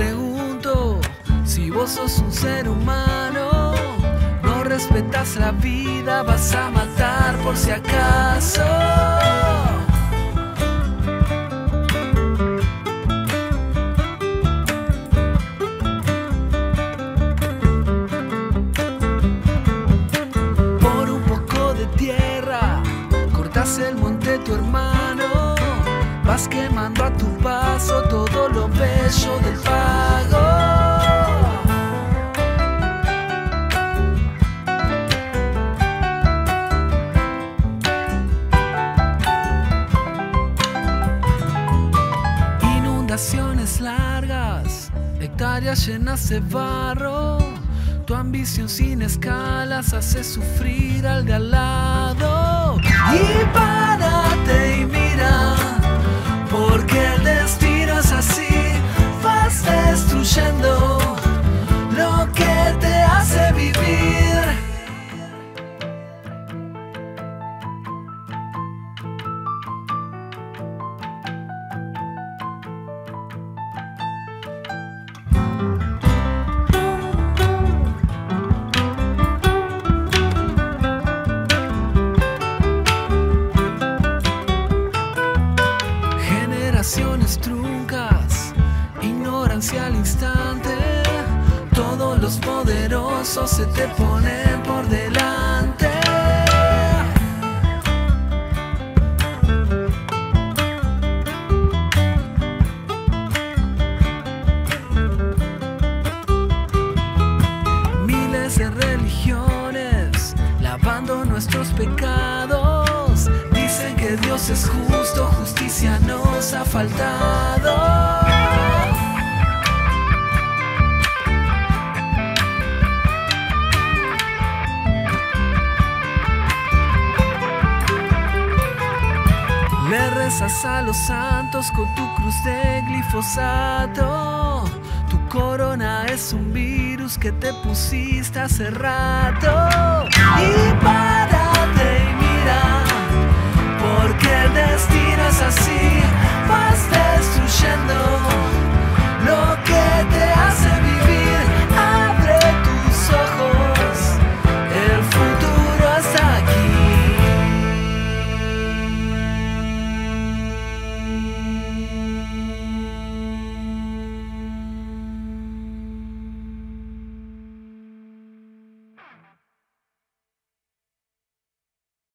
pregunto si vos sos un ser humano. No respetas la vida, vas a matar por si acaso. Por un poco de tierra, cortas el monte tu hermano. Vas quemando a tu paso todo lo del pago. Inundaciones largas, hectáreas llenas de barro. Tu ambición sin escalas hace sufrir al de al Truncas, ignorancia al instante. Todos los poderosos se te ponen por delante. Miles de religiones lavando nuestros pecados. Dicen que Dios es justo, justicia ha faltado. Le rezas a los santos con tu cruz de glifosato. Tu corona es un virus que te pusiste hace rato.